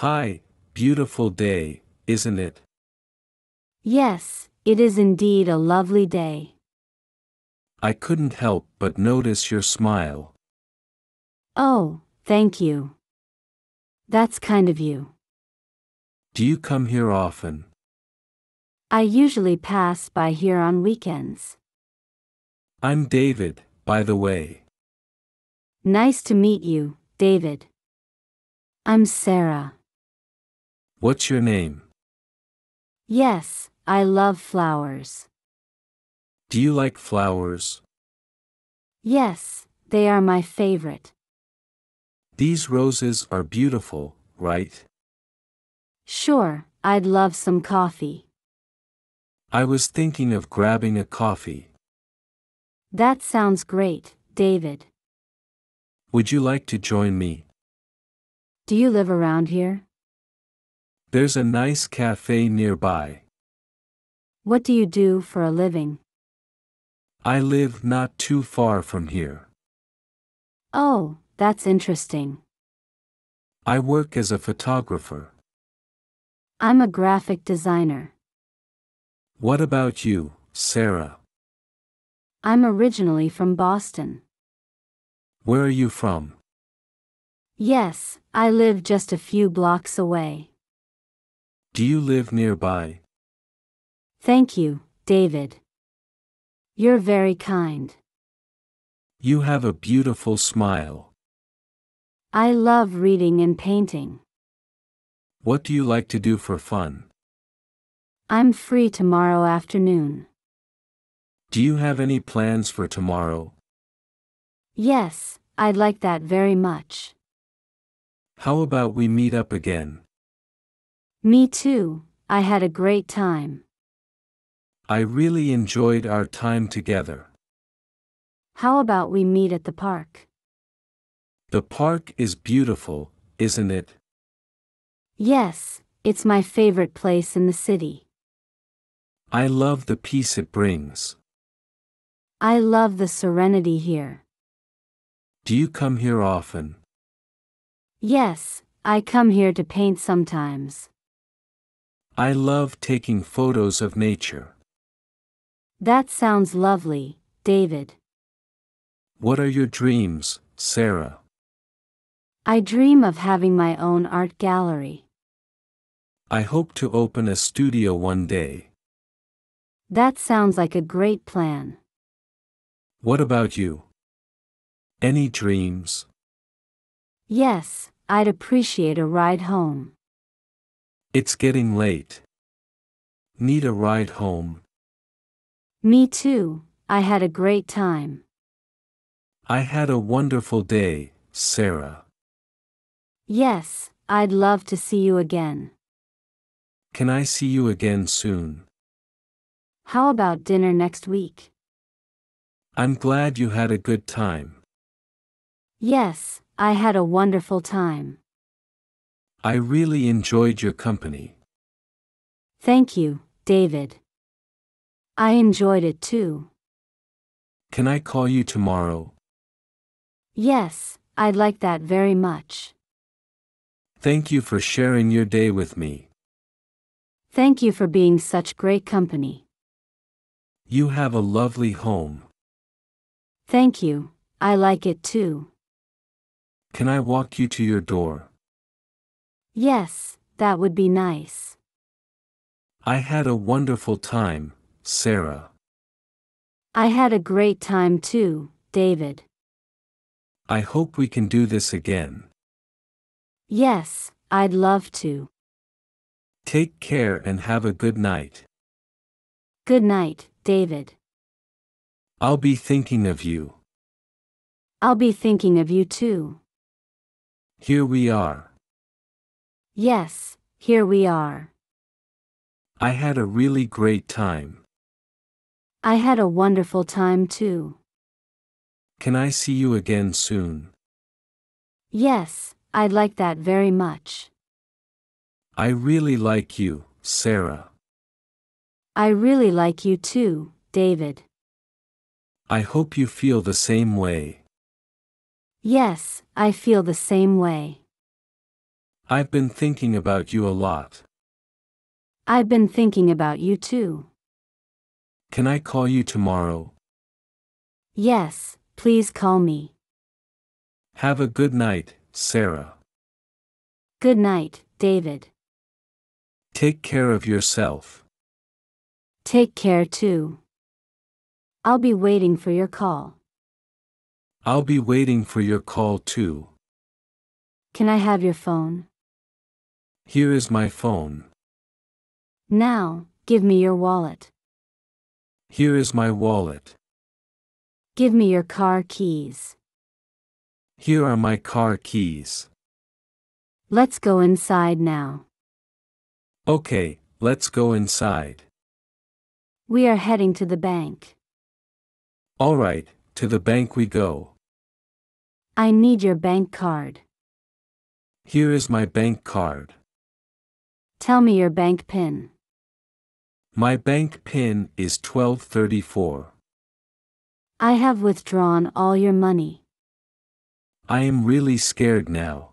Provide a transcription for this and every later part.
Hi, beautiful day, isn't it? Yes, it is indeed a lovely day. I couldn't help but notice your smile. Oh, thank you. That's kind of you. Do you come here often? I usually pass by here on weekends. I'm David, by the way. Nice to meet you, David. I'm Sarah. What's your name? Yes, I love flowers. Do you like flowers? Yes, they are my favorite. These roses are beautiful, right? Sure, I'd love some coffee. I was thinking of grabbing a coffee. That sounds great, David. Would you like to join me? Do you live around here? There's a nice cafe nearby. What do you do for a living? I live not too far from here. Oh, that's interesting. I work as a photographer. I'm a graphic designer. What about you, Sarah? I'm originally from Boston. Where are you from? Yes, I live just a few blocks away. Do you live nearby? Thank you, David. You're very kind. You have a beautiful smile. I love reading and painting. What do you like to do for fun? I'm free tomorrow afternoon. Do you have any plans for tomorrow? Yes, I'd like that very much. How about we meet up again? Me too, I had a great time. I really enjoyed our time together. How about we meet at the park? The park is beautiful, isn't it? Yes, it's my favorite place in the city. I love the peace it brings. I love the serenity here. Do you come here often? Yes, I come here to paint sometimes. I love taking photos of nature. That sounds lovely, David. What are your dreams, Sarah? I dream of having my own art gallery. I hope to open a studio one day. That sounds like a great plan. What about you? Any dreams? Yes, I'd appreciate a ride home. It's getting late. Need a ride home? Me too, I had a great time. I had a wonderful day, Sarah. Yes, I'd love to see you again. Can I see you again soon? How about dinner next week? I'm glad you had a good time. Yes, I had a wonderful time. I really enjoyed your company. Thank you, David. I enjoyed it too. Can I call you tomorrow? Yes, I'd like that very much. Thank you for sharing your day with me. Thank you for being such great company. You have a lovely home. Thank you, I like it too. Can I walk you to your door? Yes, that would be nice. I had a wonderful time, Sarah. I had a great time too, David. I hope we can do this again. Yes, I'd love to. Take care and have a good night. Good night, David. I'll be thinking of you. I'll be thinking of you too. Here we are. Yes, here we are. I had a really great time. I had a wonderful time too. Can I see you again soon? Yes, I'd like that very much. I really like you, Sarah. I really like you too, David. I hope you feel the same way. Yes, I feel the same way. I've been thinking about you a lot. I've been thinking about you too. Can I call you tomorrow? Yes, please call me. Have a good night, Sarah. Good night, David. Take care of yourself. Take care too. I'll be waiting for your call. I'll be waiting for your call too. Can I have your phone? Here is my phone. Now, give me your wallet. Here is my wallet. Give me your car keys. Here are my car keys. Let's go inside now. Okay, let's go inside. We are heading to the bank. Alright, to the bank we go. I need your bank card. Here is my bank card. Tell me your bank PIN. My bank PIN is 1234. I have withdrawn all your money. I am really scared now.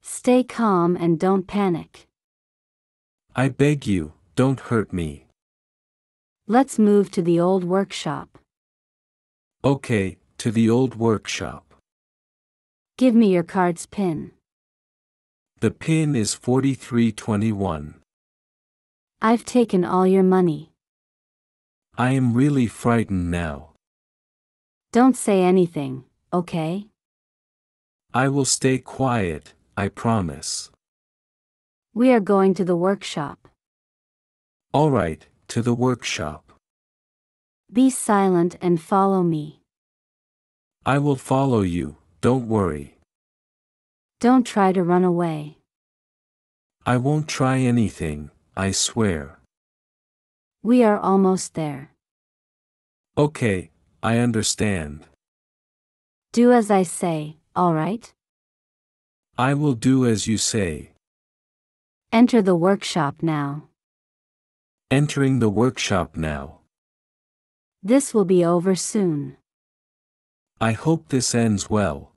Stay calm and don't panic. I beg you, don't hurt me. Let's move to the old workshop. Okay, to the old workshop. Give me your card's PIN. The PIN is 4321. I've taken all your money. I am really frightened now. Don't say anything, okay? I will stay quiet, I promise. We are going to the workshop. Alright, to the workshop. Be silent and follow me. I will follow you, don't worry. Don't try to run away. I won't try anything, I swear. We are almost there. Okay, I understand. Do as I say, alright? I will do as you say. Enter the workshop now. Entering the workshop now. This will be over soon. I hope this ends well.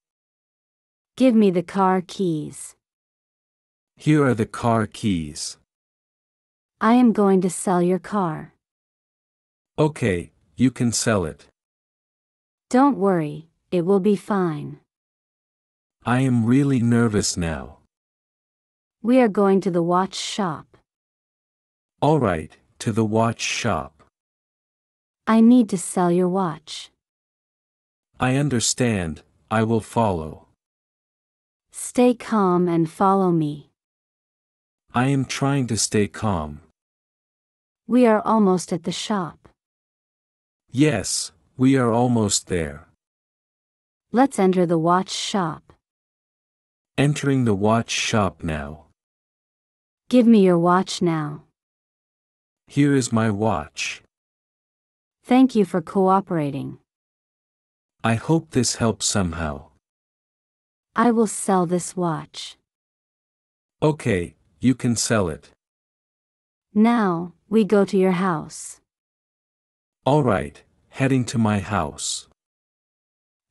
Give me the car keys. Here are the car keys. I am going to sell your car. Okay, you can sell it. Don't worry, it will be fine. I am really nervous now. We are going to the watch shop. Alright, to the watch shop. I need to sell your watch. I understand, I will follow. Stay calm and follow me. I am trying to stay calm. We are almost at the shop. Yes, we are almost there. Let's enter the watch shop. Entering the watch shop now. Give me your watch now. Here is my watch. Thank you for cooperating. I hope this helps somehow. I will sell this watch. Okay, you can sell it. Now, we go to your house. Alright, heading to my house.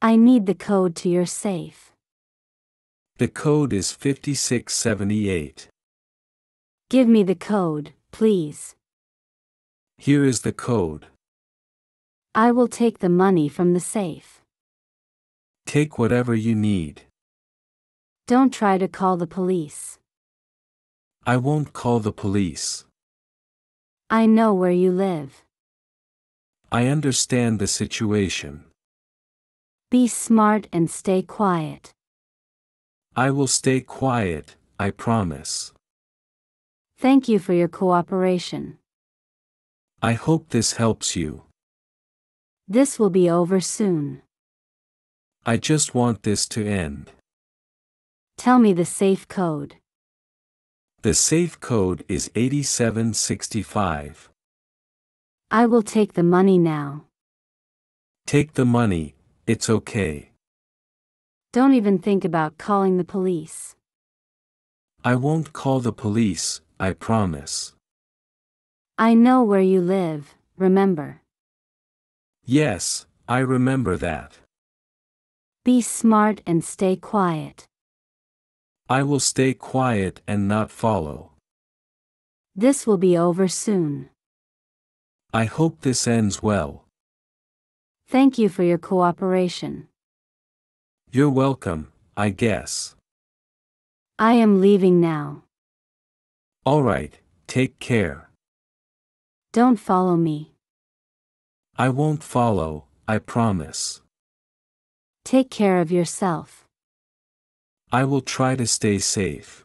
I need the code to your safe. The code is 5678. Give me the code, please. Here is the code. I will take the money from the safe. Take whatever you need. Don't try to call the police. I won't call the police. I know where you live. I understand the situation. Be smart and stay quiet. I will stay quiet, I promise. Thank you for your cooperation. I hope this helps you. This will be over soon. I just want this to end. Tell me the safe code. The safe code is 8765. I will take the money now. Take the money, it's okay. Don't even think about calling the police. I won't call the police, I promise. I know where you live, remember. Yes, I remember that. Be smart and stay quiet. I will stay quiet and not follow. This will be over soon. I hope this ends well. Thank you for your cooperation. You're welcome, I guess. I am leaving now. Alright, take care. Don't follow me. I won't follow, I promise. Take care of yourself. I will try to stay safe.